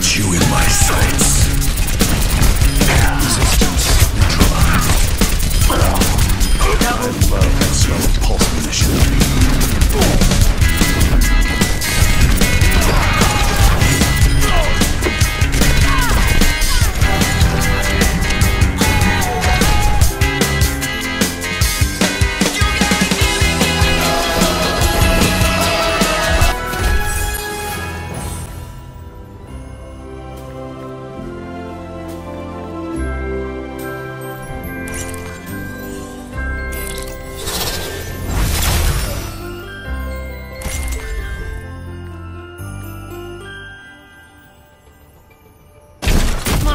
you in my sights.